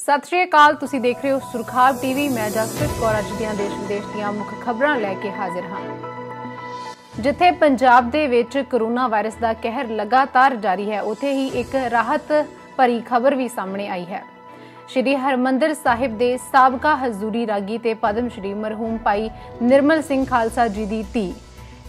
ਸਤਿ ਸ਼੍ਰੀ ਅਕਾਲ, ਤੁਸੀਂ ਦੇਖ ਰਹੇ ਹੋ ਸੁਰਖਾਬ ਟੀਵੀ। ਮੈਂ ਜਸਪ੍ਰੀਤ ਕੌਰ, ਅੱਜ ਦੀਆਂ ਦੇਸ਼ ਵਿਦੇਸ਼ ਦੀਆਂ ਮੁੱਖ ਖਬਰਾਂ ਲੈ ਕੇ ਹਾਜ਼ਰ ਹਾਂ। ਜਿੱਥੇ ਪੰਜਾਬ ਦੇ ਵਿੱਚ ਕਰੋਨਾ ਵਾਇਰਸ ਦਾ ਕਹਿਰ ਲਗਾਤਾਰ ਜਾਰੀ ਹੈ, ਉੱਥੇ ਹੀ ਇੱਕ ਰਾਹਤ ਭਰੀ ਖਬਰ ਵੀ ਸਾਹਮਣੇ ਆਈ ਹੈ। ਸ਼੍ਰੀ ਹਰਮੰਦਰ ਸਾਹਿਬ ਦੇ ਸਾਬਕਾ ਹਜ਼ੂਰੀ ਰਾਗੀ ਤੇ ਪਦਮ ਸ਼੍ਰੀ ਮਰਹੂਮ ਭਾਈ ਨਿਰਮਲ ਸਿੰਘ ਖਾਲਸਾ ਜੀ ਦੀ ਧੀ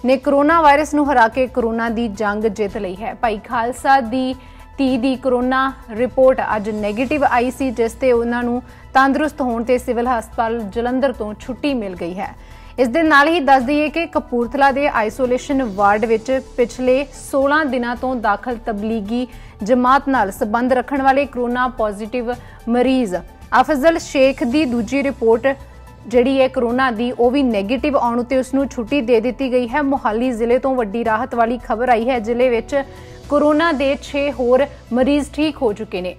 ਨੇ ਕਰੋਨਾ ਵਾਇਰਸ ਨੂੰ ਹਰਾ ਕੇ ਕਰੋਨਾ ਦੀ ਜੰਗ ਜਿੱਤ ਲਈ ਹੈ। ਭਾਈ ਖਾਲਸਾ ਦੀ ਧੀ ਦੀ ਕਰੋਨਾ ਰਿਪੋਰਟ ਅੱਜ 네ਗੇਟਿਵ ਆਈ ਸੀ, ਜਿਸ ਤੇ ਉਹਨਾਂ ਨੂੰ ਤੰਦਰੁਸਤ ਹੋਣ ਤੇ ਸਿਵਲ ਹਸਪਤਾਲ ਜਲੰਧਰ ਤੋਂ ਛੁੱਟੀ ਮਿਲ ਗਈ ਹੈ। ਇਸ ਦੇ ਨਾਲ ਹੀ ਦੱਸ ਦਈਏ ਕਿ ਕਪੂਰਥਲਾ ਦੇ ਆਈਸੋਲੇਸ਼ਨ ਵਾਰਡ ਵਿੱਚ ਪਿਛਲੇ 16 ਦਿਨਾਂ ਤੋਂ ਦਾਖਲ ਤਬਲੀਗੀ ਜਮਾਤ ਨਾਲ ਸੰਬੰਧ ਰੱਖਣ ਵਾਲੇ ਕਰੋਨਾ ਪੋਜ਼ਿਟਿਵ ਮਰੀਜ਼, ਅਫਜ਼ਲ ਸ਼ੇਖ ਦੀ ਦੂਜੀ ਰਿਪੋਰਟ, ਜਿਹੜੀ ਹੈ ਕਰੋਨਾ ਦੀ, ਉਹ ਵੀ 네ਗੇਟਿਵ ਆਉਣ ਉਤੇ ਉਸ ਨੂੰ ਛੁੱਟੀ ਦੇ ਦਿੱਤੀ ਗਈ ਹੈ। ਮੁਹਾਲੀ ਜ਼ਿਲ੍ਹੇ ਤੋਂ ਵੱਡੀ ਰਾਹਤ ਵਾਲੀ ਖਬਰ ਆਈ ਹੈ। ਜ਼ਿਲ੍ਹੇ ਵਿੱਚ ਕੋਰੋਨਾ ਦੇ 6 ਹੋਰ ਮਰੀਜ਼ ਠੀਕ ਹੋ ਚੁੱਕੇ ਨੇ।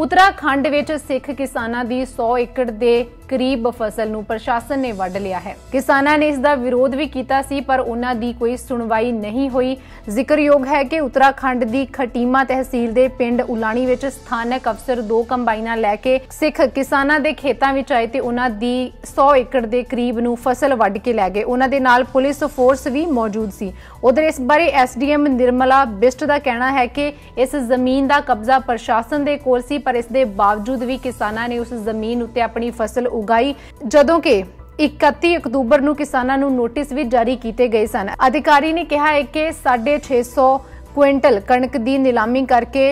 ਉੱਤਰਾਖੰਡ ਵਿੱਚ ਸਿੱਖ ਕਿਸਾਨਾਂ ਦੀ 100 ਏਕੜ ਦੇ ਕਰੀਬ ਫਸਲ ਨੂੰ ਪ੍ਰਸ਼ਾਸਨ ਨੇ ਵੱਢ ਲਿਆ ਹੈ। ਕਿਸਾਨਾਂ ਨੇ ਇਸ ਦਾ ਵਿਰੋਧ ਵੀ ਕੀਤਾ ਸੀ, ਪਰ ਉਹਨਾਂ ਦੀ ਕੋਈ ਸੁਣਵਾਈ ਨਹੀਂ ਹੋਈ। ਜ਼ਿਕਰਯੋਗ ਹੈ ਕਿ ਉੱਤਰਾਖੰਡ ਦੀ ਖਟੀਮਾ ਤਹਿਸੀਲ ਦੇ ਪਿੰਡ ਉਲਾਣੀ ਵਿੱਚ ਸਥਾਨਕ ਅਫਸਰ ਦੋ ਕੰਬਾਈਨਾਂ ਲੈ ਕੇ ਸਿੱਖ ਕਿਸਾਨਾਂ ਦੇ ਖੇਤਾਂ ਵਿੱਚ ਆਏ ਤੇ ਉਹਨਾਂ ਦੀ 100 ਏਕੜ ਦੇ ਕਰੀਬ ਨੂੰ ਫਸਲ ਵੱਢ ਕੇ ਲੈ ਗਏ। ਉਹਨਾਂ ਦੇ ਨਾਲ ਪੁਲਿਸ ਫੋਰਸ ਵੀ ਮੌਜੂਦ ਸੀ। ਉਧਰ ਇਸ ਬਾਰੇ ਐਸਡੀਐਮ ਨਿਰਮਲਾ ਬਿਸਟ ਦਾ ਕਹਿਣਾ ਹੈ ਕਿ ਇਸ ਜ਼ਮੀਨ ਦਾ ਕਬਜ਼ਾ ਪ੍ਰਸ਼ਾਸਨ ਦੇ ਕੋਲ ਸੀ, ਪਰ ਇਸ ਦੇ ਬਾਵਜੂਦ ਵੀ ਕਿਸਾਨਾਂ ਨੇ ਉਸ ਜ਼ਮੀਨ ਉੱਤੇ ਆਪਣੀ ਫਸਲ ਉਗਾਈ, ਜਦੋਂ ਕਿ 31 ਅਕਤੂਬਰ ਨੂੰ ਕਿਸਾਨਾਂ ਨੂੰ ਨੋਟਿਸ ਵੀ ਜਾਰੀ ਕੀਤੇ ਗਏ ਸਨ। ਅਧਿਕਾਰੀ ਨੇ ਕਿਹਾ ਹੈ ਕਿ 650 ਕੁਇੰਟਲ ਕਣਕ ਦੀ ਨਿਲਾਮੀ ਕਰਕੇ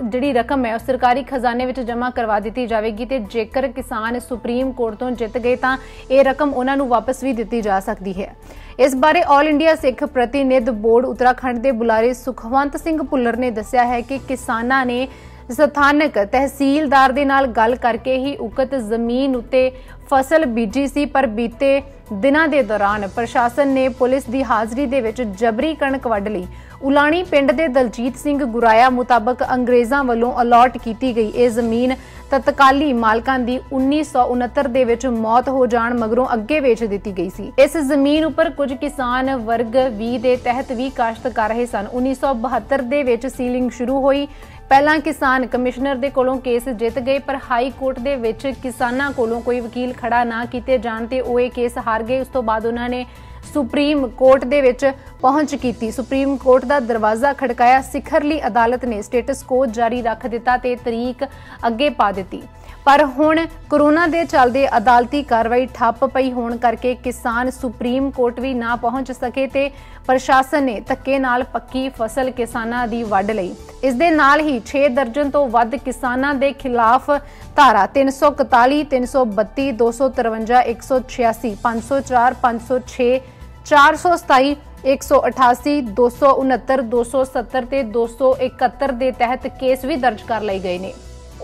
ਜਿਹੜੀ ਰਕਮ ਹੈ, ਉਹ ਸਰਕਾਰੀ ਖਜ਼ਾਨੇ ਵਿੱਚ ਜਮ੍ਹਾਂ ਕਰਵਾ ਦਿੱਤੀ ਜਾਵੇਗੀ ਤੇ ਜੇਕਰ ਕਿਸਾਨ ਸੁਪਰੀਮ ਕੋਰਟ ਤੋਂ ਜਿੱਤ ਗਏ ਤਾਂ ਇਹ ਰਕਮ ਉਹਨਾਂ ਨੂੰ ਵਾਪਸ ਵੀ ਦਿੱਤੀ ਜਾ ਸਕਦੀ ਹੈ। ਇਸ ਬਾਰੇ all India Sikh Pratinidh board Uttarakhand ਦੇ ਬੁਲਾਰੇ ਸੁਖਵੰਤ ਸਿੰਘ ਭੁੱਲਰ ਨੇ ਦੱਸਿਆ ਹੈ ਕਿ ਕਿਸਾਨਾਂ ਨੇ ਸਥਾਨਕ ਤਹਿਸੀਲਦਾਰ ਦੇ ਨਾਲ ਗੱਲ ਕਰਕੇ ਹੀ ਉਕਤ ਜ਼ਮੀਨ ਉੱਤੇ ਫਸਲ ਬੀਜੀ ਸੀ, ਪਰ ਬੀਤੇ ਦਿਨਾਂ ਦੇ ਦੌਰਾਨ ਪ੍ਰਸ਼ਾਸਨ ਨੇ ਪੁਲਿਸ ਦੀ ਹਾਜ਼ਰੀ ਦੇ ਵਿੱਚ ਜਬਰੀ ਕਣਕ ਵੱਢ ਲਈ। ਉਲਾਣੀ ਪਿੰਡ ਦੇ ਦਲਜੀਤ ਸਿੰਘ ਗੁਰਾਇਆ ਮੁਤਾਬਕ ਅੰਗਰੇਜ਼ਾਂ ਵੱਲੋਂ ਅਲਾਟ ਕੀਤੀ ਗਈ। ਇਹ ਜ਼ਮੀਨ ਤਤਕਾਲੀ ਮਾਲਕਾਂ ਦੀ 1969 ਦੇ ਵਿੱਚ ਮੌਤ ਹੋ ਜਾਣ ਮਗਰੋਂ ਅੱਗੇ ਵੇਚ ਦਿੱਤੀ ਗਈ ਸੀ। ਇਸ ਜ਼ਮੀਨ ਉੱਪਰ ਕੁਝ ਕਿਸਾਨ ਵਰਗ 20 ਦੇ ਤਹਿਤ ਵੀ ਕਾਸ਼ਤ ਕਰ ਰਹੇ ਸਨ। 1972 ਦੇ ਵਿੱਚ ਸੀਲਿੰਗ ਸ਼ੁਰੂ ਹੋਈ। ਪਹਿਲਾਂ ਕਿਸਾਨ ਕਮਿਸ਼ਨਰ ਦੇ ਕੋਲੋਂ ਕੇਸ ਜਿੱਤ ਗਏ, ਪਰ ਹਾਈ ਕੋਰਟ ਦੇ ਵਿੱਚ ਕਿਸਾਨਾਂ ਕੋਲੋਂ ਕੋਈ ਵਕੀਲ ਖੜਾ ਨਾ ਕੀਤੇ ਜਾਣ ਤੇ ਉਹ ਇਹ ਕੇਸ ਹਾਰ ਗਏ। ਉਸ ਤੋਂ ਬਾਅਦ ਉਹਨਾਂ ਨੇ ਸੁਪਰੀਮ ਕੋਰਟ ਦੇ ਵਿੱਚ ਪਹੁੰਚ ਕੀਤੀ। ਸੁਪਰੀਮ ਕੋਰਟ ਦਾ ਦਰਵਾਜ਼ਾ ਖੜਕਾਇਆ। ਸਿਖਰਲੀ ਅਦਾਲਤ ਨੇ ਸਟੇਟਸ ਕੋ ਜਾਰੀ ਰੱਖ ਦਿੱਤਾ ਤੇ ਤਰੀਕ ਅੱਗੇ ਪਾ ਦਿੱਤੀ। ਪਰ ਹੁਣ ਕਰੋਨਾ ਦੇ ਚੱਲਦੇ ਅਦਾਲਤੀ ਕਾਰਵਾਈ ਠੱਪ ਪਈ ਹੋਣ ਕਰਕੇ ਕਿਸਾਨ ਸੁਪਰੀਮ ਕੋਰਟ ਵੀ ਨਾ ਪਹੁੰਚ ਸਕੇ ਤੇ ਪ੍ਰਸ਼ਾਸਨ ਨੇ ਧੱਕੇ ਨਾਲ ਪੱਕੀ ਫਸਲ ਕਿਸਾਨਾਂ ਦੀ ਵੱਢ ਲਈ। ਇਸ ਦੇ ਨਾਲ ਹੀ 6 ਦਰਜਨ ਤੋਂ ਵੱਧ ਕਿਸਾਨਾਂ ਦੇ ਖਿਲਾਫ ਧਾਰਾ 341 332 253 186 504 506 427 188 269 270 ਤੇ 271 ਦੇ ਤਹਿਤ ਕੇਸ ਵੀ ਦਰਜ ਕਰ ਲਏ ਗਏ ਨੇ।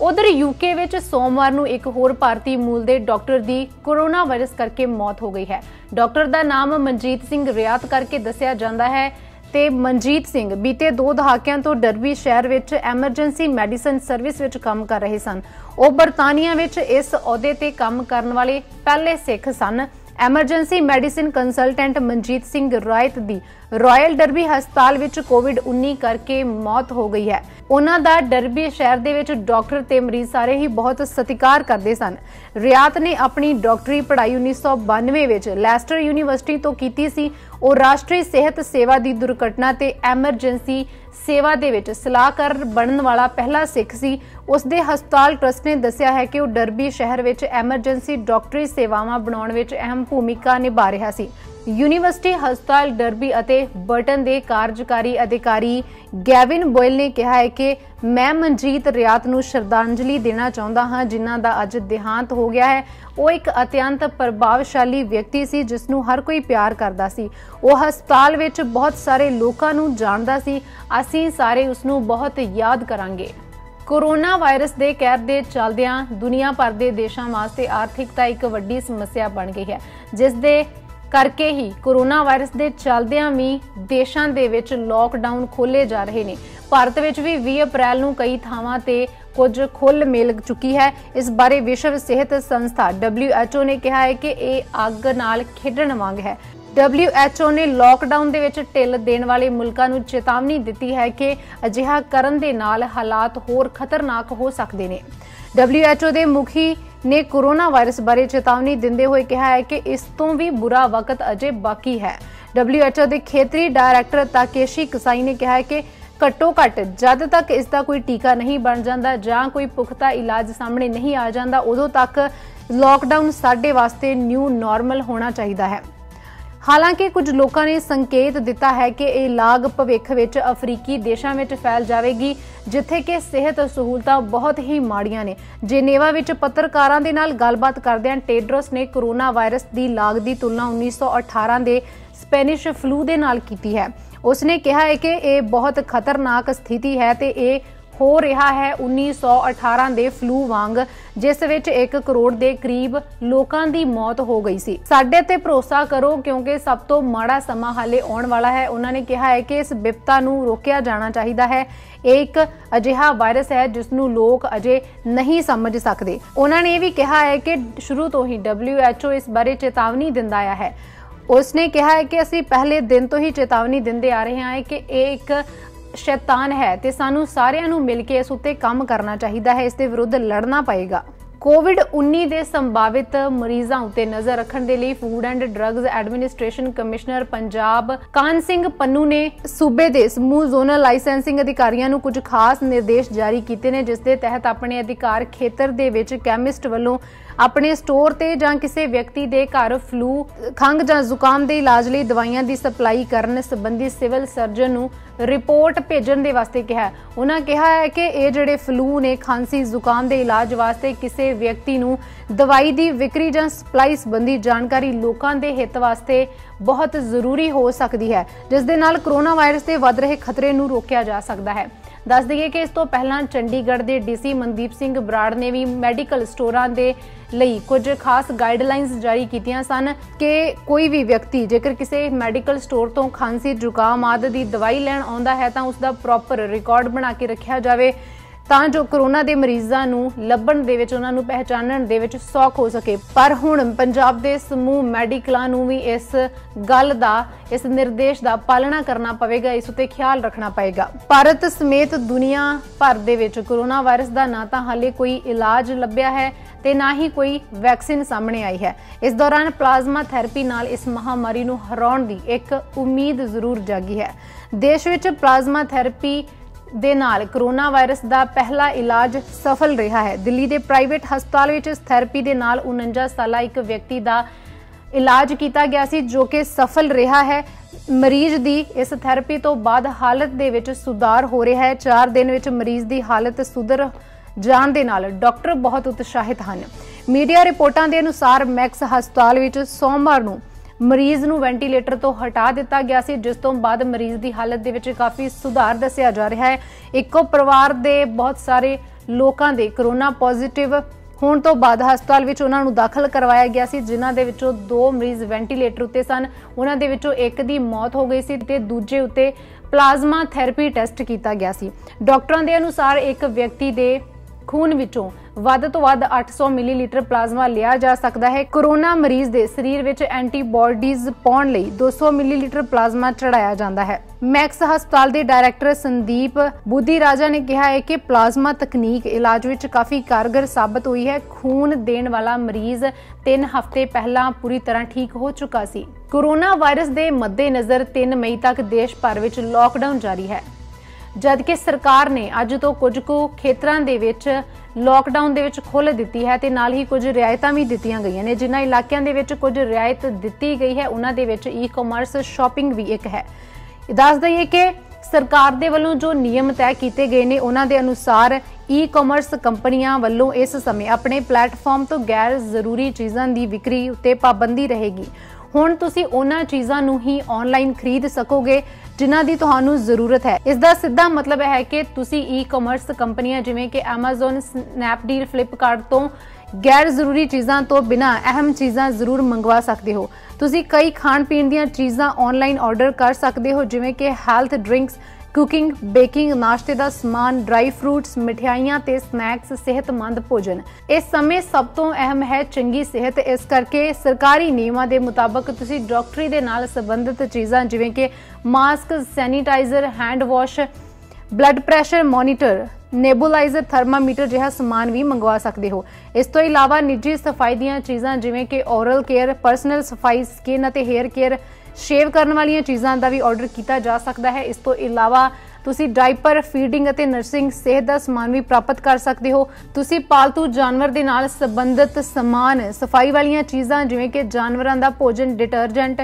ਉਧਰ ਯੂਕੇ ਵਿੱਚ ਸੋਮਵਾਰ ਨੂੰ ਇੱਕ ਹੋਰ ਭਾਰਤੀ ਮੂਲ ਦੇ ਡਾਕਟਰ ਦੀ ਕੋਰੋਨਾ ਵਾਇਰਸ ਕਰਕੇ ਮੌਤ ਹੋ ਗਈ ਹੈ। ਡਾਕਟਰ ਦਾ ਨਾਮ ਮਨਜੀਤ ਸਿੰਘ ਰਿਆਤ ਕਰਕੇ ਦੱਸਿਆ ਜਾਂਦਾ ਹੈ ਤੇ ਮਨਜੀਤ ਸਿੰਘ ਬੀਤੇ 2 ਦਹਾਕਿਆਂ ਤੋਂ ਡਰਬੀ ਸ਼ਹਿਰ ਵਿੱਚ ਐਮਰਜੈਂਸੀ ਮੈਡੀਸਨ ਸਰਵਿਸ ਵਿੱਚ ਕੰਮ ਕਰ ਰਹੇ ਸਨ। ਉਹ ਬਰਤਾਨੀਆ ਵਿੱਚ ਇਸ ਅਹੁਦੇ ਤੇ ਕੰਮ ਕਰਨ ਵਾਲੇ ਪਹਿਲੇ ਸਿੱਖ ਸਨ। Emergency medicine consultant Manjeet Singh Rait ਦੀ ਰਾਇਲ ਡਰਬੀ ਹਸਪਤਾਲ ਵਿੱਚ ਕੋਵਿਡ-19 ਕਰਕੇ ਮੌਤ ਹੋ ਗਈ ਹੈ। ਉਹਨਾਂ ਦਾ ਡਰਬੀ ਸ਼ਹਿਰ ਦੇ ਵਿੱਚ ਡਾਕਟਰ ਤੇ ਮਰੀਜ਼ ਸਾਰੇ ਹੀ ਬਹੁਤ ਸਤਿਕਾਰ ਕਰਦੇ ਸਨ। ਰਿਆਤ ਨੇ ਆਪਣੀ ਡਾਕਟਰੀ ਪੜ੍ਹਾਈ 1992 ਵਿੱਚ ਲੈਸਟਰ ਯੂਨੀਵਰਸਿਟੀ ਤੋਂ ਕੀਤੀ ਸੀ। ਉਹ ਰਾਸ਼ਟਰੀ ਸਿਹਤ ਸੇਵਾ ਦੀ ਦੁਰਘਟਨਾ ਤੇ ਐਮਰਜੈਂਸੀ ਸੇਵਾ ਦੇ ਵਿੱਚ ਸਲਾਹਕਾਰ ਬਣਨ ਵਾਲਾ ਪਹਿਲਾ ਸਿੱਖ ਸੀ। ਉਸ ਦੇ ਹਸਪਤਾਲ ਟਰਸਟ ਨੇ ਦੱਸਿਆ ਹੈ ਕਿ ਉਹ ਡਰਬੀ ਸ਼ਹਿਰ ਵਿੱਚ ਐਮਰਜੈਂਸੀ ਡਾਕਟਰੀ ਸੇਵਾਵਾਂ ਬਣਾਉਣ ਵਿੱਚ ਅਹਿਮ ਭੂਮਿਕਾ ਨਿਭਾ ਰਿਹਾ ਸੀ। ਯੂਨੀਵਰਸਿਟੀ ਹਸਪਤਾਲ ਡਰਬੀ ਅਤੇ ਬਰਟਨ ਦੇ ਕਾਰਜਕਾਰੀ ਅਧਿਕਾਰੀ ਗੈਵਿਨ ਬੋਇਲ ਨੇ ਕਿਹਾ ਹੈ ਕਿ ਮੈਂ ਮਨਜੀਤ ਰਿਆਤ ਨੂੰ ਸ਼ਰਧਾਂਜਲੀ ਦੇਣਾ ਚਾਹੁੰਦਾ ਹਾਂ, ਜਿਨ੍ਹਾਂ ਦਾ ਅੱਜ ਦੇਹਾਂਤ ਹੋ ਗਿਆ ਹੈ। ਉਹ ਇੱਕ ਅਤਿਅੰਤ ਪ੍ਰਭਾਵਸ਼ਾਲੀ ਵਿਅਕਤੀ ਸੀ, ਜਿਸ ਨੂੰ ਹਰ ਕੋਈ ਪਿਆਰ ਕਰਦਾ ਸੀ। ਉਹ ਹਸਪਤਾਲ ਵਿੱਚ ਬਹੁਤ ਸਾਰੇ ਲੋਕਾਂ ਨੂੰ ਜਾਣਦਾ ਸੀ। ਅਸੀਂ ਸਾਰੇ ਉਸ ਨੂੰ ਬਹੁਤ ਯਾਦ ਕਰਾਂਗੇ। ਕੋਰੋਨਾ ਵਾਇਰਸ ਦੇ ਕਹਿਰ ਦੇ ਚੱਲਦਿਆਂ ਦੁਨੀਆ ਭਰ ਦੇ ਦੇਸ਼ਾਂ ਵਾਸਤੇ ਆਰਥਿਕਤਾ ਇੱਕ ਵੱਡੀ ਸਮੱਸਿਆ ਬਣ ਗਈ ਹੈ। ਜਿਸ ਦੇ ਕਰਕੇ ਹੀ ਕੋਰੋਨਾ ਵਾਇਰਸ ਦੇ ਚੱਲਦਿਆਂ ਵੀ ਦੇਸ਼ਾਂ ਦੇ ਵਿੱਚ ਲੋਕਡਾਊਨ ਖੋਲੇ ਜਾ ਰਹੇ ਨੇ। ਭਾਰਤ ਵਿੱਚ ਵੀ 20 ਅਪ੍ਰੈਲ ਨੂੰ ਕਈ ਥਾਵਾਂ ਤੇ ਕੁਝ ਖੁੱਲ ਮਿਲ ਚੁੱਕੀ ਹੈ। ਇਸ ਬਾਰੇ ਵਿਸ਼ਵ ਸਿਹਤ ਸੰਸਥਾ WHO ਨੇ ਕਿਹਾ ਹੈ ਕਿ ਇਹ ਅੱਗ ਨਾਲ ਖੇਡਣ ਵਾਂਗ ਹੈ। WHO ਨੇ ਲਾਕਡਾਊਨ ਦੇ ਵਿੱਚ ਢਿੱਲ ਦੇਣ ਵਾਲੇ ਮੁਲਕਾਂ ਨੂੰ ਚੇਤਾਵਨੀ ਦਿੱਤੀ ਹੈ ਕਿ ਅਜਿਹਾ ਕਰਨ ਦੇ ਨਾਲ ਹਾਲਾਤ ਹੋਰ ਖਤਰਨਾਕ ਹੋ ਸਕਦੇ ਨੇ। WHO ਦੇ ਮੁਖੀ ਨੇ ਕੋਰੋਨਾ ਵਾਇਰਸ ਬਾਰੇ ਚੇਤਾਵਨੀ ਦਿੰਦੇ ਹੋਏ ਕਿਹਾ ਹੈ ਕਿ ਇਸ ਤੋਂ ਵੀ ਬੁਰਾ ਵਕਤ ਅਜੇ ਬਾਕੀ ਹੈ। WHO ਦੇ ਖੇਤਰੀ ਡਾਇਰੈਕਟਰ ਤਾਕੇਸ਼ੀ ਕਸਾਈ ਨੇ ਕਿਹਾ ਹੈ ਕਿ ਘੱਟੋ ਘੱਟ ਜਦ ਤੱਕ ਇਸ ਦਾ ਕੋਈ ਟੀਕਾ ਨਹੀਂ ਬਣ ਜਾਂਦਾ ਜਾਂ ਕੋਈ ਪੁਖਤਾ ਇਲਾਜ ਸਾਹਮਣੇ ਨਹੀਂ ਆ ਜਾਂਦਾ, ਉਦੋਂ ਤੱਕ ਲਾਕਡਾਊਨ ਸਾਡੇ ਵਾਸਤੇ ਨਿਊ ਨਾਰਮਲ ਹੋਣਾ ਚਾਹੀਦਾ ਹੈ। ਹਾਲਾਂਕਿ ਕੁਝ ਲੋਕਾਂ ਨੇ ਸੰਕੇਤ ਦਿੱਤਾ ਹੈ ਕਿ ਇਹ ਲਾਗ ਭਵਿੱਖ ਵਿੱਚ ਅਫਰੀਕੀ ਦੇਸ਼ਾਂ ਵਿੱਚ ਫੈਲ ਜਾਵੇਗੀ, ਜਿੱਥੇ ਕਿ ਸਿਹਤ ਸਹੂਲਤਾਂ ਬਹੁਤ ਹੀ ਮਾੜੀਆਂ ਨੇ। ਜੇਨੇਵਾ ਵਿੱਚ ਪੱਤਰਕਾਰਾਂ ਦੇ ਨਾਲ ਗੱਲਬਾਤ ਕਰਦਿਆਂ ਟੇਡਰਸ ਨੇ ਕੋਰੋਨਾ ਵਾਇਰਸ ਦੀ ਲਾਗ ਦੀ ਤੁਲਨਾ 1918 ਦੇ ਸਪੈਨਿਸ਼ ਫਲੂ ਦੇ ਨਾਲ ਕੀਤੀ ਹੈ। ਉਸਨੇ ਕਿਹਾ ਹੈ ਕਿ ਇਹ ਬਹੁਤ ਖਤਰਨਾਕ ਸਥਿਤੀ ਹੈ ਤੇ ਇਹ ਹੋ ਰਿਹਾ ਹੈ 1918 ਦੇ ਫਲੂ ਵਾਂਗ, ਜਿਸ ਵਿੱਚ 1 ਕਰੋੜ ਦੇ ਕਰੀਬ ਲੋਕਾਂ ਦੀ ਮੌਤ ਹੋ ਗਈ ਸੀ। ਸਾਡੇ ਤੇ ਭਰੋਸਾ ਕਰੋ, ਕਿਉਂਕਿ ਸਭ ਤੋਂ ਮਾੜਾ ਸਮਾਂ ਹਾਲੇ ਆਉਣ ਵਾਲਾ ਹੈ। ਉਹਨਾਂ ਨੇ ਕਿਹਾ ਹੈ ਕਿ ਇਸ ਵਿਪਤਾ ਨੂੰ ਰੋਕਿਆ ਜਾਣਾ ਚਾਹੀਦਾ ਹੈ। ਇਹ ਇੱਕ ਅਜਿਹਾ ਵਾਇਰਸ ਹੈ ਜਿਸ ਨੂੰ ਲੋਕ ਅਜੇ ਨਹੀਂ ਸਮਝ ਸਕਦੇ। ਉਹਨਾਂ ਨੇ ਇਹ ਵੀ ਕਿਹਾ ਹੈ ਕਿ ਸ਼ੁਰੂ ਤੋਂ ਹੀ WHO ਇਸ ਬਾਰੇ ਚੇਤਾਵਨੀ ਦਿੰਦਾ ਆਇਆ ਹੈ। ਉਸਨੇ ਕਿਹਾ ਹੈ ਕਿ ਅਸੀਂ ਪਹਿਲੇ ਦਿਨ ਤੋਂ ਹੀ ਚੇਤਾਵਨੀ ਦਿੰਦੇ ਆ ਰਹੇ ਹਾਂ ਕਿ ਇਹ ਇੱਕ ਸ਼ੈਤਾਨ ਹੈ ਤੇ ਸਾਨੂੰ ਸਾਰਿਆਂ ਨੂੰ ਮਿਲ ਕੇ ਇਸ ਉੱਤੇ ਕੰਮ ਕਰਨਾ ਚਾਹੀਦਾ ਹੈ, ਇਸ ਦੇ ਵਿਰੁੱਧ ਲੜਨਾ ਪਏਗਾ। ਕੋਵਿਡ-19 ਦੇ ਸੰਭਾਵਿਤ ਮਰੀਜ਼ਾਂ ਉੱਤੇ ਨਜ਼ਰ ਰੱਖਣ ਦੇ ਲਈ food and drugs administration commissioner Punjab Kahan Singh Pannu ਨੇ ਸੂਬੇ ਦੇ ਸਮੂਹ ਜ਼ੋਨਲ ਲਾਇਸੈਂਸਿੰਗ ਅਧਿਕਾਰੀਆਂ ਨੂੰ ਕੁਝ ਖਾਸ ਨਿਰਦੇਸ਼ ਜਾਰੀ ਕੀਤੇ ਨੇ, ਜਿਸ ਦੇ ਤਹਿਤ ਆਪਣੇ ਅਧਿਕਾਰ ਖੇਤਰ ਦੇ ਵਿੱਚ ਕੈਮਿਸਟ ਵੱਲੋਂ ਆਪਣੇ ਸਟੋਰ ਤੇ ਜਾਂ ਕਿਸੇ ਵਿਅਕਤੀ ਦੇ ਘਰ ਫਲੂ ਖੰਗ ਜਾਂ ਜ਼ੁਕਾਮ ਦੇ ਇਲਾਜ ਲਈ ਦਵਾਈਆਂ ਦੀ ਸਪਲਾਈ ਕਰਨ ਸੰਬੰਧੀ ਸਿਵਲ ਸਰਜਨ ਨੂੰ ਰਿਪੋਰਟ ਭੇਜਣ ਦੇ ਵਾਸਤੇ ਕਿਹਾ ਉਹਨਾਂ ਕਿਹਾ ਹੈ ਕਿ ਇਹ ਜਿਹੜੇ ਫਲੂ ਨੇ, ਖਾਂਸੀ ਜ਼ੁਕਾਮ ਦੇ ਇਲਾਜ ਵਾਸਤੇ ਕਿਸੇ ਵਿਅਕਤੀ ਨੂੰ ਦਵਾਈ ਦੀ ਵਿਕਰੀ ਜਾਂ ਸਪਲਾਈ ਸੰਬੰਧੀ ਜਾਣਕਾਰੀ ਲੋਕਾਂ ਦੇ ਹਿੱਤ ਵਾਸਤੇ ਬਹੁਤ ਜ਼ਰੂਰੀ ਹੋ ਸਕਦੀ ਹੈ, ਜਿਸ ਦੇ ਨਾਲ ਕਰੋਨਾ ਵਾਇਰਸ ਦੇ ਵੱਧ ਰਹੇ ਖਤਰੇ ਨੂੰ ਰੋਕਿਆ ਜਾ ਸਕਦਾ ਹੈ। ਦੱਸ ਦਈਏ ਕਿ ਇਸ ਤੋਂ ਪਹਿਲਾਂ ਚੰਡੀਗੜ੍ਹ ਦੇ ਡੀਸੀ ਮਨਦੀਪ ਸਿੰਘ ਬਰਾੜ ਨੇ ਵੀ ਮੈਡੀਕਲ ਸਟੋਰਾਂ ਦੇ ਲਈ ਕੁਝ ਖਾਸ ਗਾਈਡਲਾਈਨਸ ਜਾਰੀ ਕੀਤੀਆਂ ਸਨ ਕਿ ਕੋਈ ਵੀ ਵਿਅਕਤੀ ਜੇਕਰ ਕਿਸੇ ਮੈਡੀਕਲ ਸਟੋਰ ਤੋਂ ਖਾਂਸੀ, ਜ਼ੁਕਾਮ ਆਦਿ ਦੀ ਦਵਾਈ ਲੈਣ ਆਉਂਦਾ ਹੈ ਤਾਂ ਉਸ ਦਾ ਪ੍ਰੋਪਰ ਰਿਕਾਰਡ ਬਣਾ ਕੇ ਰੱਖਿਆ ਜਾਵੇ। ਤਾਂ ਜੋ ਕਰੋਨਾ ਦੇ ਮਰੀਜ਼ਾਂ ਨੂੰ ਲੱਭਣ ਦੇ ਵਿੱਚ, ਉਹਨਾਂ ਨੂੰ ਪਹਿਚਾਨਣ ਦੇ ਵਿੱਚ ਸੌਖ ਹੋ ਸਕੇ। ਪਰ ਹੁਣ ਪੰਜਾਬ ਦੇ ਸਮੂਹ ਮੈਡੀਕਲਾਂ ਨੂੰ ਵੀ ਇਸ ਗੱਲ ਦਾ, ਇਸ ਨਿਰਦੇਸ਼ ਦਾ ਪਾਲਣਾ ਕਰਨਾ ਪਵੇਗਾ, ਇਸ ਉਤੇ ਖਿਆਲ ਰੱਖਣਾ ਪਏਗਾ ਭਾਰਤ ਸਮੇਤ ਦੁਨੀਆ ਭਰ ਦੇ ਵਿੱਚ ਕਰੋਨਾ ਵਾਇਰਸ ਦਾ ਨਾ ਤਾਂ ਹਾਲੇ ਕੋਈ ਇਲਾਜ ਲੱਭਿਆ ਹੈ ਤੇ ਨਾ ਹੀ ਕੋਈ ਵੈਕਸੀਨ ਸਾਹਮਣੇ ਆਈ ਹੈ। ਇਸ ਦੌਰਾਨ ਪਲਾਜ਼ਮਾ ਥੈਰੇਪੀ ਨਾਲ ਇਸ ਮਹਾਮਾਰੀ ਨੂੰ ਹਰਾਉਣ ਦੀ ਇੱਕ ਉਮੀਦ ਜ਼ਰੂਰ ਜਾਗੀ ਹੈ। ਦੇਸ਼ ਵਿੱਚ ਪਲਾਜ਼ਮਾ ਥੈਰੇਪੀ ਦੇ ਨਾਲ ਕਰੋਨਾ ਵਾਇਰਸ ਦਾ ਪਹਿਲਾ ਇਲਾਜ ਸਫਲ ਰਿਹਾ ਹੈ। ਦਿੱਲੀ ਦੇ ਪ੍ਰਾਈਵੇਟ ਹਸਪਤਾਲ ਵਿੱਚ ਇਸ ਥੈਰੇਪੀ ਦੇ ਨਾਲ 49 ਸਾਲਾ ਇੱਕ ਵਿਅਕਤੀ ਦਾ ਇਲਾਜ ਕੀਤਾ ਗਿਆ ਸੀ, ਜੋ ਕਿ ਸਫਲ ਰਿਹਾ ਹੈ। ਮਰੀਜ਼ ਦੀ ਇਸ ਥੈਰੇਪੀ ਤੋਂ ਬਾਅਦ ਹਾਲਤ ਦੇ ਵਿੱਚ ਸੁਧਾਰ ਹੋ ਰਿਹਾ ਹੈ। 4 ਦਿਨ ਵਿੱਚ ਮਰੀਜ਼ ਦੀ ਹਾਲਤ ਸੁਧਰ ਜਾਣ ਦੇ ਨਾਲ ਡਾਕਟਰ ਬਹੁਤ ਉਤਸ਼ਾਹਿਤ ਹਨ। ਮੀਡੀਆ ਰਿਪੋਰਟਾਂ ਦੇ ਅਨੁਸਾਰ ਮੈਕਸ ਹਸਪਤਾਲ ਵਿੱਚ ਸੋਮਵਾਰ ਨੂੰ ਮਰੀਜ਼ ਨੂੰ ਵੈਂਟੀਲੇਟਰ ਤੋਂ ਹਟਾ ਦਿੱਤਾ ਗਿਆ ਸੀ, ਜਿਸ ਤੋਂ ਬਾਅਦ ਮਰੀਜ਼ ਦੀ ਹਾਲਤ ਦੇ ਵਿੱਚ ਕਾਫੀ ਸੁਧਾਰ ਦੱਸਿਆ ਜਾ ਰਿਹਾ ਹੈ। ਇੱਕੋ ਪਰਿਵਾਰ ਦੇ ਬਹੁਤ ਸਾਰੇ ਲੋਕਾਂ ਦੇ ਕਰੋਨਾ ਪੋਜ਼ਿਟਿਵ ਹੋਣ ਤੋਂ ਬਾਅਦ ਹਸਪਤਾਲ ਵਿੱਚ ਉਹਨਾਂ ਨੂੰ ਦਾਖਲ ਕਰਵਾਇਆ ਗਿਆ ਸੀ, ਜਿਨ੍ਹਾਂ ਦੇ ਵਿੱਚੋਂ ਦੋ ਮਰੀਜ਼ ਵੈਂਟੀਲੇਟਰ ਉੱਤੇ ਸਨ। ਉਹਨਾਂ ਦੇ ਵਿੱਚੋਂ ਇੱਕ ਦੀ ਮੌਤ ਹੋ ਗਈ ਸੀ ਤੇ ਦੂਜੇ ਉੱਤੇ ਪਲਾਜ਼ਮਾ ਥੈਰੇਪੀ ਟੈਸਟ ਕੀਤਾ ਗਿਆ ਸੀ। ਡਾਕਟਰਾਂ ਦੇ ਅਨੁਸਾਰ ਇੱਕ ਵਿਅਕਤੀ ਦੇ ਖੂਨ ਵਿੱਚੋਂ ਵੱਧ ਤੋਂ ਵੱਧ 800 ਮਿਲੀਲੀਟਰ ਪਲਾਜ਼ਮਾ ਲਿਆ ਜਾ ਸਕਦਾ ਹੈ। ਕੋਰੋਨਾ ਮਰੀਜ਼ ਦੇ ਸਰੀਰ ਵਿੱਚ ਐਂਟੀਬਾਡੀਜ਼ ਪਾਉਣ ਲਈ 200 ਮਿਲੀਲੀਟਰ ਪਲਾਜ਼ਮਾ ਚੜਾਇਆ ਜਾਂਦਾ ਹੈ। ਮੈਕਸ ਹਸਪਤਾਲ ਦੇ ਡਾਇਰੈਕਟਰ ਸੰਦੀਪ ਬੁੱਧੀ ਰਾਜਾ ਨੇ ਕਿਹਾ ਹੈ ਕਿ ਪਲਾਜ਼ਮਾ ਤਕਨੀਕ ਇਲਾਜ ਵਿੱਚ ਕਾਫੀ ਕਾਰਗਰ ਸਾਬਤ ਹੋਈ ਹੈ। ਖੂਨ ਦੇਣ ਵਾਲਾ ਮਰੀਜ਼ 3 ਹਫ਼ਤੇ ਪਹਿਲਾਂ ਪੂਰੀ ਤਰ੍ਹਾਂ ਠੀਕ ਹੋ ਚੁੱਕਾ ਸੀ। ਕੋਰੋਨਾ ਵਾਇਰਸ ਦੇ ਮੱਦੇਨਜ਼ਰ 3 ਮਈ ਤੱਕ ਦੇਸ਼ ਭਰ ਵਿੱਚ ਲਾਕਡਾਊਨ ਜਾਰੀ ਹੈ। ਜਦਕਿ ਸਰਕਾਰ ਨੇ ਅੱਜ ਤੋਂ ਕੁਝ ਕੁ ਖੇਤਰਾਂ ਦੇ ਵਿੱਚ ਲਾਕਡਾਊਨ ਦੇ ਵਿੱਚ ਖੋਲ੍ਹ ਦਿੱਤੀ ਹੈ ਤੇ ਨਾਲ ਹੀ ਕੁਝ ਰਿਆਇਤਾਂ ਵੀ ਦਿੱਤੀਆਂ ਗਈਆਂ ਨੇ। ਜਿਨ੍ਹਾਂ ਇਲਾਕਿਆਂ ਦੇ ਵਿੱਚ ਕੁਝ ਰਿਆਇਤ ਦਿੱਤੀ ਗਈ ਹੈ, ਉਹਨਾਂ ਦੇ ਵਿੱਚ ਈ-ਕਾਮਰਸ ਸ਼ਾਪਿੰਗ ਵੀ ਇੱਕ ਹੈ। ਦੱਸ ਦਈਏ ਕਿ ਸਰਕਾਰ ਦੇ ਵੱਲੋਂ ਜੋ ਨਿਯਮ ਤੈਅ ਕੀਤੇ ਗਏ ਨੇ, ਉਹਨਾਂ ਦੇ ਅਨੁਸਾਰ ਈ-ਕਾਮਰਸ ਕੰਪਨੀਆਂ ਵੱਲੋਂ ਇਸ ਸਮੇਂ ਆਪਣੇ ਪਲੇਟਫਾਰਮ ਤੋਂ ਗੈਰ ਜ਼ਰੂਰੀ ਚੀਜ਼ਾਂ ਦੀ ਵਿਕਰੀ ਉੱਤੇ ਪਾਬੰਦੀ ਰਹੇਗੀ। ਹੁਣ ਤੁਸੀਂ ਉਹਨਾਂ ਚੀਜ਼ਾਂ ਨੂੰ ਹੀ ਆਨਲਾਈਨ ਖਰੀਦ ਸਕੋਗੇ ਜਿਨ੍ਹਾਂ ਦੀ ਤੁਹਾਨੂੰ ਜ਼ਰੂਰਤ ਹੈ। ਇਸ ਦਾ ਸਿੱਧਾ ਮਤਲਬ ਹੈ ਕਿ ਤੁਸੀਂ ਈ-ਕਾਮਰਸ ਕੰਪਨੀਆਂ ਜਿਵੇਂ ਕਿ Amazon, Snapdeal, Flipkart ਤੋਂ ਗੈਰ ਜ਼ਰੂਰੀ ਚੀਜ਼ਾਂ ਤੋਂ ਬਿਨਾ ਅਹਿਮ ਚੀਜ਼ਾਂ ਜ਼ਰੂਰ ਮੰਗਵਾ ਸਕਦੇ ਹੋ। ਤੁਸੀਂ ਕਈ ਖਾਣ ਪੀਣ ਦੀਆਂ ਚੀਜ਼ਾਂ ਆਨਲਾਈਨ ਆਰਡਰ ਕਰ ਸਕਦੇ ਹੋ ਜਿਵੇਂ ਕਿ ਹੈਲਥ ਡਰਿੰਕਸ ਕੁਕਿੰਗ, ਬੇਕਿੰਗ, ਨਾਸ਼ਤੇ ਦਾ ਸਮਾਨ, ਡਰਾਈ ਫਰੂਟਸ, ਮਠਿਆਈਆਂ ਤੇ ਸਨੈਕਸ, ਸਿਹਤਮੰਦ ਭੋਜਨ। ਇਸ ਸਮੇਂ ਸਭ ਤੋਂ ਅਹਿਮ ਹੈ, ਚੰਗੀ ਸਿਹਤ। ਇਸ ਕਰਕੇ ਸਰਕਾਰੀ ਨਿਯਮਾਂ ਦੇ ਮੁਤਾਬਕ ਤੁਸੀਂ ਡਾਕਟਰੀ ਦੇ ਨਾਲ ਸੰਬੰਧਿਤ ਚੀਜ਼ਾਂ ਜਿਵੇਂ ਕਿ mask, sanitiser, hand wash, blood pressure monitor nebuliser thermometer ਜਿਹਾ ਸਮਾਨ ਵੀ ਮੰਗਵਾ ਸਕਦੇ ਹੋ। ਇਸ ਤੋਂ ਇਲਾਵਾ ਨਿੱਜੀ ਸਫ਼ਾਈ ਦੀਆਂ ਚੀਜ਼ਾਂ ਜਿਵੇਂ ਕਿ ਔਰਲ ਕੇਅਰ ਪਰਸਨਲ ਸਫ਼ਾਈ ਸਕਿਨ ਅਤੇ 헤ਅਰ ਕੇਅਰ ਸ਼ੇਵ ਕਰਨ ਵਾਲੀਆਂ ਚੀਜ਼ਾਂ ਦਾ ਵੀ ਆਰਡਰ ਕੀਤਾ ਜਾ ਸਕਦਾ ਹੈ। ਇਸ ਤੋਂ ਇਲਾਵਾ ਤੁਸੀਂ ਡਾਈਪਰ ਫੀਡਿੰਗ ਅਤੇ ਨਰਸਿੰਗ ਸਿਹਤ ਦਾ ਸਮਾਨ ਵੀ ਪ੍ਰਾਪਤ ਕਰ ਸਕਦੇ ਹੋ। ਤੁਸੀਂ ਪਾਲਤੂ ਜਾਨਵਰ ਦੇ ਨਾਲ ਸੰਬੰਧਿਤ ਸਮਾਨ, ਸਫ਼ਾਈ ਵਾਲੀਆਂ ਚੀਜ਼ਾਂ ਜਿਵੇਂ ਕਿ ਜਾਨਵਰਾਂ ਦਾ ਭੋਜਨ ਡਿਟਰਜੈਂਟ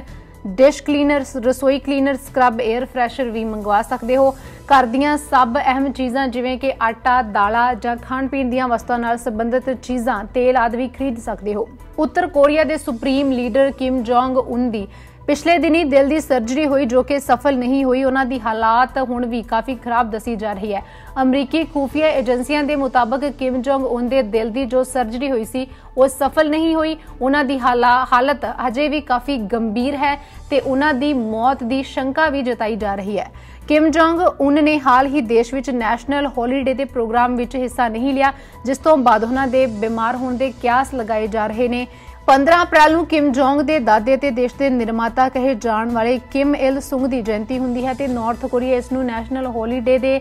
ਡਿਸ਼ ਕਲੀਨਰ ਰਸੋਈ ਕਲੀਨਰ ਸਕਰਬ 에ਅਰ ਫਰੈਸ਼ਰ ਵੀ ਮੰਗਵਾ ਸਕਦੇ ਹੋ। ਘਰ ਦੀਆਂ ਸਭ ਅਹਿਮ ਚੀਜ਼ਾਂ ਜਿਵੇਂ ਕਿ ਆਟਾ, ਦਾਲਾਂ ਜਾਂ ਖਾਣ ਪੀਣ ਦੀਆਂ ਵਸਤਾਂ ਨਾਲ ਸੰਬੰਧਿਤ ਚੀਜ਼ਾਂ ਤੇਲ ਆਦਿ ਵੀ ਖਰੀਦ ਸਕਦੇ ਹੋ। ਉੱਤਰ ਕੋਰੀਆ ਦੇ ਸੁਪਰੀਮ ਲੀਡਰ ਕਿਮ ਜੋਂਗ ਉਨ ਦੀ ਪਿਛਲੇ ਦਿਨੀ ਦਿਲ ਦੀ ਸਰਜਰੀ ਹੋਈ ਜੋ ਕਿ ਸਫਲ ਨਹੀਂ ਹੋਈ। ਉਹਨਾਂ ਦੀ ਹਾਲਾਤ ਹੁਣ ਵੀ ਕਾਫੀ ਖਰਾਬ ਦੱਸੀ ਜਾ ਰਹੀ ਹੈ। ਅਮਰੀਕੀ ਖੂਫੀਆ ਏਜੰਸੀਆਂ ਦੇ ਮੁਤਾਬਕ ਕਿਮ ਜੋਂਗ ਉਨ ਦੇ ਦਿਲ ਦੀ ਜੋ ਸਰਜਰੀ ਹੋਈ ਸੀ, ਉਹ ਸਫਲ ਨਹੀਂ ਹੋਈ। ਉਹਨਾਂ ਦੀ ਹਾਲਤ ਅਜੇ ਵੀ ਕਾਫੀ ਗੰਭੀਰ ਹੈ ਤੇ ਉਹਨਾਂ ਦੀ ਮੌਤ ਦੀ ਸ਼ੰਕਾ ਵੀ ਜਤਾਈ ਜਾ ਰਹੀ ਹੈ। ਕਿਮ ਜੋਂਗ ਉਨ ਨੇ ਹਾਲ ਹੀ ਦੇਸ਼ ਵਿੱਚ ਨੈਸ਼ਨਲ ਹੌਲੀਡੇ ਦੇ ਪ੍ਰੋਗਰਾਮ ਵਿੱਚ ਹਿੱਸਾ ਨਹੀਂ ਲਿਆ, ਜਿਸ ਤੋਂ ਬਾਅਦ ਉਹਨਾਂ ਦੇ ਬਿਮਾਰ ਹੋਣ ਦੇ ਕਿਆਸ ਲਗਾਏ ਜਾ ਰਹੇ ਨੇ। 15 ਅਪ੍ਰੈਲ ਨੂੰ ਕਿਮ ਜੋਂਗ ਦੇ ਦਾਦੇ ਤੇ ਦੇਸ਼ ਦੇ ਨਿਰਮਾਤਾ ਕਹੇ ਜਾਣ ਵਾਲੇ ਕਿਮ ਇਲ ਸੁੰਗ ਦੀ ਜਯੰਤੀ ਹੁੰਦੀ ਹੈ ਤੇ ਨਾਰਥ ਕੋਰੀਆ ਇਸ ਨੂੰ ਨੈਸ਼ਨਲ ਹੌਲੀਡੇ ਦੇ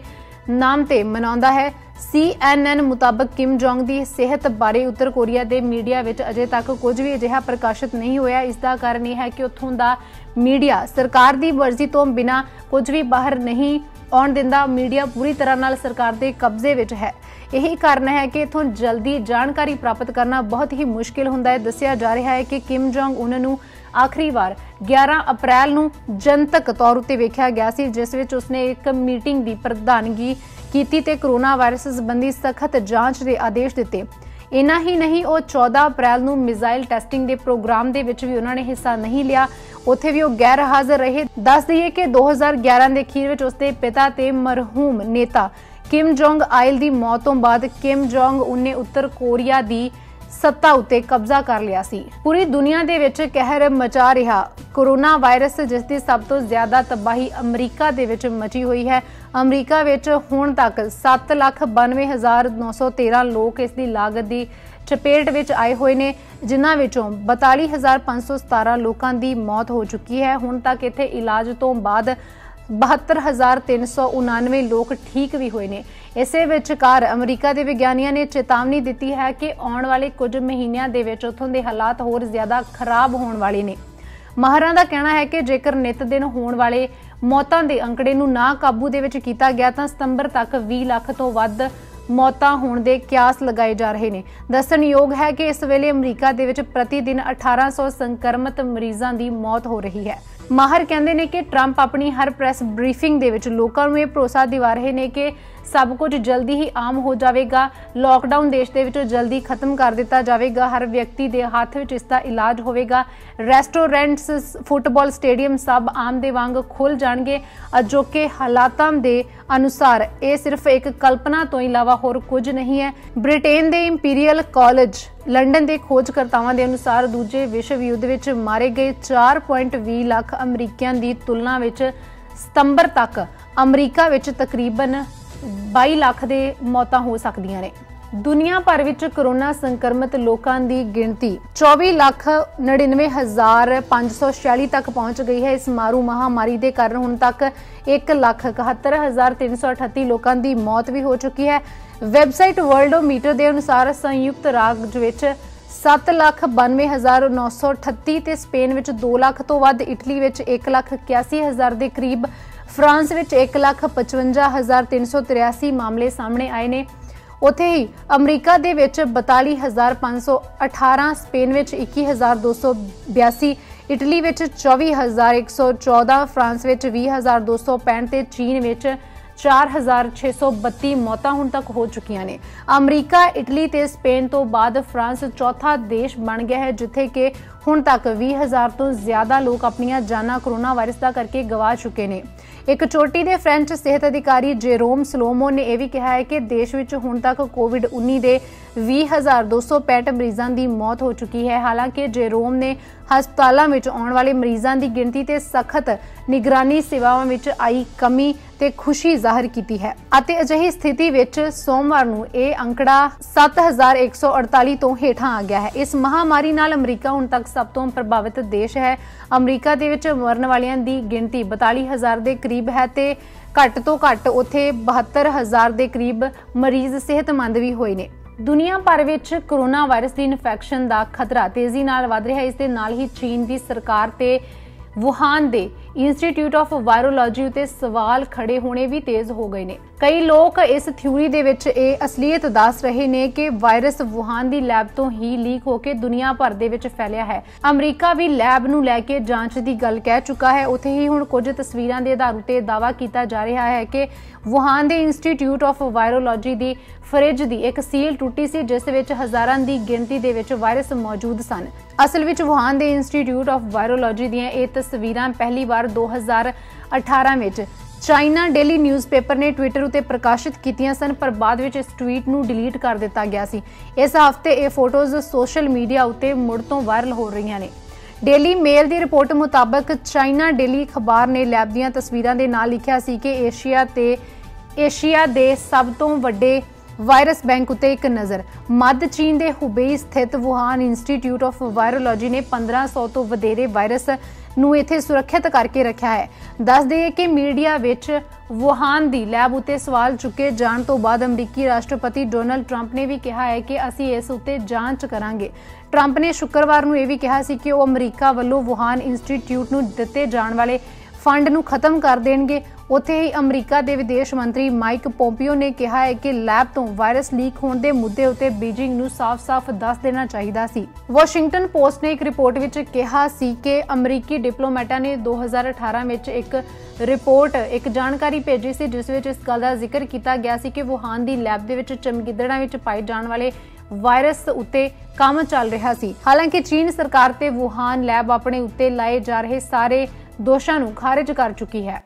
ਨਾਮ ਤੇ ਮਨਾਉਂਦਾ ਹੈ। CNN ਮੁਤਾਬਕ ਕਿਮ ਜੋਂਗ ਦੀ ਸਿਹਤ ਬਾਰੇ ਉੱਤਰ ਕੋਰੀਆ ਦੇ ਮੀਡੀਆ ਵਿੱਚ ਅਜੇ ਤੱਕ ਕੁਝ ਵੀ ਅਜਿਹਾ ਪ੍ਰਕਾਸ਼ਿਤ ਨਹੀਂ ਹੋਇਆ। ਇਸ ਦਾ ਕਾਰਨ ਇਹ ਹੈ ਕਿ ਉੱਥੋਂ ਦਾ ਮੀਡੀਆ ਸਰਕਾਰ ਦੀ ਮਰਜ਼ੀ ਤੋਂ ਬਿਨਾ ਕੁਝ ਵੀ ਬਾਹਰ ਨਹੀਂ ਆਉਣ ਦਿੰਦਾ। ਮੀਡੀਆ ਪੂਰੀ ਤਰ੍ਹਾਂ ਨਾਲ ਸਰਕਾਰ ਦੇ ਕਬਜ਼ੇ ਵਿੱਚ ਹੈ। ਇਹੀ ਕਾਰਨ ਹੈ ਕਿ ਇਥੋਂ ਜਲਦੀ ਜਾਣਕਾਰੀ ਪ੍ਰਾਪਤ ਕਰਨਾ ਬਹੁਤ ਹੀ ਮੁਸ਼ਕਿਲ ਹੁੰਦਾ ਹੈ। ਦੱਸਿਆ ਜਾ ਰਿਹਾ ਹੈ ਕਿ ਕਿਮ ਜੋਂਗ ਉਨ ਨੂੰ ਆਖਰੀ ਵਾਰ 11 ਅਪ੍ਰੈਲ ਨੂੰ ਜਨਤਕ ਤੌਰ ਉਤੇ ਵੇਖਿਆ ਗਿਆ ਸੀ, ਜਿਸ ਵਿੱਚ ਉਸਨੇ ਇੱਕ ਮੀਟਿੰਗ ਦੀ ਪ੍ਰਧਾਨਗੀ ਕੀਤੀ ਤੇ ਕਰੋਨਾ ਵਾਇਰਸ ਸੰਬੰਧੀ ਸਖਤ ਜਾਂਚ ਦੇ ਆਦੇਸ਼ ਦਿੱਤੇ। ਇਨਾ ਹੀ ਨਹੀਂ, ਉਹ 14 ਅਪ੍ਰੈਲ ਨੂੰ ਮਿਜ਼ਾਈਲ ਟੈਸਟਿੰਗ ਦੇ ਪ੍ਰੋਗਰਾਮ ਦੇ ਵਿੱਚ ਵੀ ਉਹਨਾਂ ਨੇ ਹਿੱਸਾ ਨਹੀਂ ਲਿਆ। ਉੱਥੇ ਵੀ ਉਹ ਗੈਰ ਹਾਜ਼ਰ ਰਹੇ। ਦੱਸ ਦਈਏ ਕਿ 2011 ਦੇ ਅਖੀਰ ਵਿੱਚ ਉਸਦੇ ਪਿਤਾ ਤੇ ਮਰਹੂਮ ਨੇਤਾ ਕਿਮ ਜੋਂਗ ਆਇਲ ਦੀ ਮੌਤ ਤੋਂ ਬਾਅਦ ਕਿਮ ਜੋਂਗ ਉਨ ਉੱਤਰ ਕੋਰੀਆ ਦੀ ਸੱਤਾ ਉੱਤੇ ਕਬਜ਼ਾ ਕਰ ਲਿਆ ਸੀ। ਪੂਰੀ ਦੁਨੀਆ ਦੇ ਵਿੱਚ ਕਹਿਰ ਮਚਾ ਰਿਹਾ। ਕੋਰੋਨਾ ਵਾਇਰਸ, ਜਿਸ ਦੀ ਸਭ ਤੋਂ ਜ਼ਿਆਦਾ ਤਬਾਹੀ ਅਮਰੀਕਾ ਦੇ ਵਿੱਚ ਮਚੀ ਹੋਈ ਹੈ। ਅਮਰੀਕਾ ਵਿੱਚ ਹੁਣ ਤੱਕ 792913 ਲੋਕ ਇਸ ਦੀ ਲਾਗਤ ਦੀ ਚਪੇਟ ਵਿੱਚ ਆਏ ਹੋਏ ਨੇ, ਜਿਨ੍ਹਾਂ ਵਿੱਚੋਂ 42517 ਲੋਕਾਂ ਦੀ ਮੌਤ ਹੋ ਚੁੱਕੀ ਹੈ। ਹੁਣ ਤੱਕ ਇੱਥੇ ਇਲਾਜ ਤੋਂ ਬਾਅਦ 72399 ਲੋਕ ਠੀਕ ਵੀ ਹੋਏ ਨੇ। ਇਸੇ ਵਿਚਕਾਰ ਅਮਰੀਕਾ ਦੇ ਵਿਗਿਆਨੀਆਂ ਨੇ ਚੇਤਾਵਨੀ ਦਿੱਤੀ ਹੈ ਕਿ ਆਉਣ ਵਾਲੇ ਕੁਝ ਮਹੀਨਿਆਂ ਦੇ ਵਿੱਚ ਉਥੋਂ ਦੇ ਹਾਲਾਤ ਹੋਰ ਜ਼ਿਆਦਾ ਖਰਾਬ ਹੋਣ ਵਾਲੇ ਨੇ। ਮਾਹਰਾਂ ਦਾ ਕਹਿਣਾ ਹੈ ਕਿ ਜੇਕਰ ਨਿਤ ਦਿਨ ਹੋਣ ਵਾਲੇ ਮੌਤਾਂ ਦੇ ਅੰਕੜੇ ਨੂੰ ਨਾ ਕਾਬੂ ਦੇ ਵਿੱਚ ਕੀਤਾ ਗਿਆ ਤਾਂ ਸਤੰਬਰ ਤੱਕ 20 ਲੱਖ ਤੋਂ ਵੱਧ ਮੌਤਾਂ ਹੋਣ ਦੇ ਕਿਆਸ ਲਗਾਏ ਜਾ ਰਹੇ ਨੇ। ਦੱਸਣਯੋਗ ਹੈ ਕਿ ਇਸ ਵੇਲੇ ਅਮਰੀਕਾ ਦੇ ਵਿੱਚ ਪ੍ਰਤੀ ਦਿਨ 1800 ਸੰਕਰਮਿਤ ਮਰੀਜ਼ਾਂ ਦੀ ਮੌਤ ਹੋ ਰਹੀ ਹੈ। ਮਾਹਰ ਕਹਿੰਦੇ ਨੇ ਕਿ ਟਰੰਪ ਆਪਣੀ ਹਰ ਪ੍ਰੈਸ ਬਰੀਫਿੰਗ ਦੇ ਵਿੱਚ ਲੋਕਾਂ ਨੂੰ ਇਹ ਭਰੋਸਾ ਦਿਵਾ ਰਹੇ ਨੇ ਕਿ ਸਭ ਕੁਝ ਜਲਦੀ ਹੀ ਆਮ ਹੋ ਜਾਵੇਗਾ। ਲੋਕਡਾਊਨ ਦੇਸ਼ ਦੇ ਵਿੱਚੋਂ ਜਲਦੀ ਖਤਮ ਕਰ ਦਿੱਤਾ ਜਾਵੇਗਾ। ਹਰ ਵਿਅਕਤੀ ਦੇ ਹੱਥ ਵਿੱਚ ਇਸ ਦਾ ਇਲਾਜ ਹੋਵੇਗਾ। ਰੈਸਟੋਰੈਂਟਸ ਫੁੱਟਬਾਲ ਸਟੇਡੀਅਮ ਸਭ ਆਮ ਦੇ ਵਾਂਗ ਖੁੱਲ ਜਾਣਗੇ। ਅਜੋਕੇ ਹਾਲਾਤਾਂ ਦੇ ਅਨੁਸਾਰ ਇਹ ਸਿਰਫ ਇੱਕ ਕਲਪਨਾ ਤੋਂ ਇਲਾਵਾ ਹੋਰ ਕੁਝ ਨਹੀਂ ਹੈ। ਬ੍ਰਿਟੇਨ ਦੇ ਇੰਪੀਰੀਅਲ ਕਾਲਜ ਲੰਡਨ ਦੇ ਖੋਜਕਰਤਾਵਾਂ ਦੇ ਅਨੁਸਾਰ ਦੂਜੇ ਵਿਸ਼ਵ ਯੁੱਧ ਵਿੱਚ ਮਾਰੇ ਗਏ 4.20 ਲੱਖ ਅਮਰੀਕੀਆਂ ਦੀ ਤੁਲਨਾ ਵਿੱਚ ਸਤੰਬਰ ਤੱਕ ਅਮਰੀਕਾ ਵਿੱਚ ਤਕਰੀਬਨ 22 ਲੱਖ ਦੇ ਮੌਤਾਂ ਹੋ ਸਕਦੀਆਂ ਨੇ। ਦੁਨੀਆ ਭਰ ਵਿੱਚ ਕਰੋਨਾ ਸੰਕਰਮਿਤ ਲੋਕਾਂ ਦੀ ਗਿਣਤੀ 24 ਲੱਖ 99546 ਤੱਕ ਪਹੁੰਚ ਗਈ ਹੈ। ਇਸ ਮਾਰੂ ਮਹਾਮਾਰੀ ਦੇ ਕਾਰਨ ਹੁਣ ਤੱਕ 1 ਲੱਖ 71338 ਲੋਕਾਂ ਦੀ ਮੌਤ ਵੀ ਹੋ ਚੁੱਕੀ ਹੈ। ਵੈਬਸਾਈਟ ਵਰਲਡੋਮੀਟਰ ਦੇ ਅਨੁਸਾਰ ਸੰਯੁਕਤ ਰਾਜ ਵਿੱਚ 792938 ਤੇ ਸਪੇਨ ਵਿੱਚ 2 ਲੱਖ ਤੋਂ ਵੱਧ, ਇਟਲੀ ਵਿੱਚ 181000 ਦੇ ਕਰੀਬ ਫਰਾਂਸ ਵਿੱਚ 155383 ਮਾਮਲੇ ਸਾਹਮਣੇ ਆਏ ਨੇ। ਉਥੇ ਹੀ ਅਮਰੀਕਾ ਦੇ ਵਿੱਚ 42518 ਸਪੇਨ ਵਿੱਚ 21282 ਇਟਲੀ ਵਿੱਚ 24114 ਫਰਾਂਸ ਵਿੱਚ 20265 ਤੇ ਚੀਨ ਵਿੱਚ 4632 ਮੌਤਾਂ ਹੁਣ ਤੱਕ ਹੋ ਚੁੱਕੀਆਂ ਨੇ। ਅਮਰੀਕਾ, ਇਟਲੀ ਤੇ ਸਪੇਨ ਤੋਂ ਬਾਅਦ ਫਰਾਂਸ ਚੌਥਾ ਦੇਸ਼ ਬਣ ਗਿਆ ਹੈ, ਜਿੱਥੇ ਕਿ ਹੁਣ ਤੱਕ 20000 ਤੋਂ ਜ਼ਿਆਦਾ ਲੋਕ ਆਪਣੀਆਂ ਜਾਨਾਂ ਕਰੋਨਾ ਵਾਇਰਸ ਦਾ ਕਰਕੇ ਗਵਾ ਚੁੱਕੇ ਨੇ। ਇੱਕ ਚੋਟੀ ਦੇ ਫ੍ਰੈਂਚ ਸਿਹਤ ਅਧਿਕਾਰੀ ਜੇਰੋਮ ਸਲੋਮੋ ਨੇ ਇਹ ਵੀ ਕਿਹਾ ਹੈ ਕਿ ਦੇਸ਼ ਵਿੱਚ ਹੁਣ ਤੱਕ ਕੋਵਿਡ-19 ਦੇ 20265 ਮਰੀਜ਼ਾਂ ਦੀ ਮੌਤ ਹੋ ਚੁੱਕੀ ਹੈ। ਹਾਲਾਂਕਿ ਜੇਰੋਮ ਨੇ ਹਸਪਤਾਲਾਂ ਵਿੱਚ ਆਉਣ ਵਾਲੇ ਮਰੀਜ਼ਾਂ ਦੀ ਗਿਣਤੀ ਤੇ ਸਖਤ ਨਿਗਰਾਨੀ ਸੇਵਾਵਾਂ ਵਿੱਚ ਆਈ ਕਮੀ ਤੇ ਖੁਸ਼ੀ ਜ਼ਾਹਰ ਕੀਤੀ ਹੈ। ਅਤੇ ਅਜਿਹੀ ਸਥਿਤੀ ਵਿੱਚ ਸੋਮਵਾਰ ਨੂੰ ਇਹ ਅੰਕੜਾ 7148 ਤੋਂ ਹੇਠਾਂ ਆ ਗਿਆ ਹੈ। ਇਸ ਮਹਾਮਾਰੀ ਨਾਲ ਅਮਰੀਕਾ ਹੁਣ ਤੱਕ ਸਭ ਤੋਂ ਪ੍ਰਭਾਵਿਤ ਦੇਸ਼ ਹੈ। ਅਮਰੀਕਾ ਦੇ ਵਿੱਚ ਮਰਨ ਵਾਲਿਆਂ ਦੀ ਗਿਣਤੀ 42000 ਦੇ ਕਰੀਬ ਹੈ ਤੇ ਘੱਟ ਤੋਂ ਘੱਟ ਉੱਥੇ 72000 ਦੇ ਕਰੀਬ ਮਰੀਜ਼ ਸਿਹਤਮੰਦ ਵੀ ਹੋਏ ਨੇ। ਦੁਨੀਆ ਭਰ ਵਿੱਚ ਕੋਰੋਨਾ ਵਾਇਰਸ ਦੀ ਇਨਫੈਕਸ਼ਨ ਦਾ ਖਤਰਾ ਤੇਜ਼ੀ ਨਾਲ ਵਧ ਰਿਹਾ ਹੈ। ਇਸ ਦੇ ਨਾਲ ਹੀ ਚੀਨ ਦੀ ਸਰਕਾਰ ਤੇ ਵੁਹਾਨ ਦੇ ਇੰਸਟੀਚਿਊਟ ਆਫ ਵਾਇਰੋਲੋਜੀ ਉਤੇ ਸਵਾਲ ਖੜੇ ਹੋਣੇ ਵੀ ਤੇਜ਼ ਹੋ ਗਏ ਨੇ। ਕਈ ਲੋਕ ਇਸ ਥਿਊਰੀ ਦੇ ਵਿੱਚ ਇਹ ਅਸਲੀਅਤ ਦੱਸ ਰਹੇ ਨੇ ਕਿ ਵਾਇਰਸ ਵੁਹਾਨ ਦੀ ਲੈਬ ਤੋਂ ਹੀ ਲੀਕ ਹੋ ਕੇ ਦੁਨੀਆ ਭਰ ਦੇ ਵਿੱਚ ਫੈਲਿਆ ਹੈ। ਅਮਰੀਕਾ ਵੀ ਲੈਬ ਨੂੰ ਲੈ ਕੇ ਜਾਂਚ ਦੀ ਗੱਲ ਕਹਿ ਚੁੱਕਾ ਹੈ। ਉੱਥੇ ਹੀ ਹੁਣ ਕੁਝ ਤਸਵੀਰਾਂ ਦੇ ਆਧਾਰ ਉਤੇ ਦਾਵਾ ਕੀਤਾ ਜਾ ਰਿਹਾ ਹੈ ਕਿ ਵੁਹਾਨ ਦੇ ਇੰਸਟੀਚਿਊਟ ਆਫ ਵਾਇਰੋਲੋਜੀ ਦੀ ਫਰਿੱਜ ਦੀ ਇੱਕ ਸੀਲ ਟੁੱਟੀ ਸੀ, ਜਿਸ ਵਿੱਚ ਹਜ਼ਾਰਾਂ ਦੀ ਗਿਣਤੀ ਦੇ ਵਿੱਚ ਵਾਇਰਸ ਮੌਜੂਦ ਸਨ। ਅਸਲ ਵਿੱਚ ਵੁਹਾਨ ਦੇ ਇੰਸਟੀਚਿਊਟ ਆਫ ਵਾਇਰੋਲੋਜੀ ਦੀਆਂ ਇਹ ਤਸਵੀਰਾਂ ਪਹਿਲੀ ਵਾਰ 2018 ਵਿੱਚ ਚਾਈਨਾ ਡੇਲੀ ਨਿਊਜ਼ਪੇਪਰ ਨੇ ਟਵਿੱਟਰ ਉਤੇ ਪ੍ਰਕਾਸ਼ਿਤ ਕੀਤੀਆਂ ਸਨ, ਪਰ ਬਾਅਦ ਵਿੱਚ ਇਸ ਟਵੀਟ ਨੂੰ ਡਿਲੀਟ ਕਰ ਦਿੱਤਾ ਗਿਆ ਸੀ। ਇਸ ਹਫ਼ਤੇ ਇਹ ਫੋਟੋਜ਼ ਸੋਸ਼ਲ ਮੀਡੀਆ ਉਤੇ ਮੁੜ ਤੋਂ ਵਾਇਰਲ ਹੋ ਰਹੀਆਂ ਨੇ। ਡੇਲੀ ਮੇਲ ਦੀ ਰਿਪੋਰਟ ਮੁਤਾਬਕ ਚਾਈਨਾ ਡੇਲੀ ਅਖਬਾਰ ਨੇ ਲੈਬ ਦੀਆਂ ਤਸਵੀਰਾਂ ਦੇ ਨਾਲ ਲਿਖਿਆ ਸੀ ਕਿ ਏਸ਼ੀਆ ਤੇ ਏਸ਼ੀਆ ਦੇ ਸਭ ਤੋਂ ਵੱਡੇ ਵਾਇਰਸ ਬੈਂਕ ਉਤੇ ਇੱਕ ਨਜ਼ਰ। ਮੱਧ ਚੀਨ ਦੇ ਹੁਬੇਈ ਸਥਿਤ ਵੁਹਾਨ ਇੰਸਟੀਚਿਊਟ ਆਫ ਵਾਇਰੋਲੋਜੀ ਨੇ 1500 ਤੋਂ ਵਧੇਰੇ ਵਾਇਰਸ ਨੂੰ ਇੱਥੇ ਸੁਰੱਖਿਅਤ ਕਰਕੇ ਰੱਖਿਆ ਹੈ। ਦੱਸ ਦਈਏ ਕਿ ਮੀਡੀਆ ਵਿੱਚ ਵੁਹਾਨ ਦੀ ਲੈਬ ਉਤੇ ਸਵਾਲ ਚੁੱਕੇ ਜਾਣ ਤੋਂ ਬਾਅਦ ਅਮਰੀਕੀ ਰਾਸ਼ਟਰਪਤੀ ਡੋਨਲਡ ਟਰੰਪ ਨੇ ਵੀ ਕਿਹਾ ਹੈ ਕਿ ਅਸੀਂ ਇਸ ਉਤੇ ਜਾਂਚ ਕਰਾਂਗੇ। ਟਰੰਪ ਨੇ ਸ਼ੁੱਕਰਵਾਰ ਨੂੰ ਇਹ ਵੀ ਕਿਹਾ ਸੀ ਕਿ ਉਹ ਅਮਰੀਕਾ ਵੱਲੋਂ ਵੁਹਾਨ ਇੰਸਟੀਚਿਊਟ ਨੂੰ ਦਿੱਤੇ ਜਾਣ ਵਾਲੇ ਫੰਡ ਨੂੰ ਖਤਮ ਕਰ ਦੇਣਗੇ। ਉੱਥੇ ਹੀ ਅਮਰੀਕਾ ਦੇ ਵਿਦੇਸ਼ ਮੰਤਰੀ ਮਾਈਕ ਪੋਂਪੀਓ ਨੇ ਕਿਹਾ ਹੈ ਕਿ ਲੈਬ ਤੋਂ ਵਾਇਰਸ ਲੀਕ ਹੋਣ ਦੇ ਮੁੱਦੇ ਉੱਤੇ ਬੀਜਿੰਗ ਨੂੰ ਸਾਫ਼-ਸਾਫ਼ ਦੱਸ ਦੇਣਾ ਚਾਹੀਦਾ ਸੀ। ਵਾਸ਼ਿੰਗਟਨ ਪੋਸਟ ਨੇ ਇੱਕ ਰਿਪੋਰਟ ਵਿੱਚ ਕਿਹਾ ਸੀ ਕਿ ਅਮਰੀਕੀ ਡਿਪਲੋਮੈਟਾਂ ਨੇ 2018 ਵਿੱਚ ਇੱਕ ਰਿਪੋਰਟ, ਇੱਕ ਜਾਣਕਾਰੀ ਭੇਜੀ ਸੀ, ਜਿਸ ਵਿੱਚ ਇਸ ਗੱਲ ਦਾ ਜ਼ਿਕਰ ਕੀਤਾ ਗਿਆ ਸੀ ਕਿ ਵੁਹਾਨ ਦੀ ਲੈਬ ਦੇ ਵਿੱਚ ਚਮਗਿੱਦੜਾਂ ਵਿੱਚ ਪਾਏ ਜਾਣ ਵਾਲੇ ਵਾਇਰਸ ਉੱਤੇ ਕੰਮ ਚੱਲ ਰਿਹਾ ਸੀ। ਹਾਲਾਂਕਿ ਚੀਨ ਸਰਕਾਰ ਤੇ ਵੁਹਾਨ ਲੈਬ ਆਪਣੇ ਉੱਤੇ ਲਾਏ ਜਾ ਰਹੇ ਸਾਰੇ ਦੋਸ਼ਾਂ ਨੂੰ ਖਾਰਜ ਕਰ ਚੁੱਕੀ ਹੈ।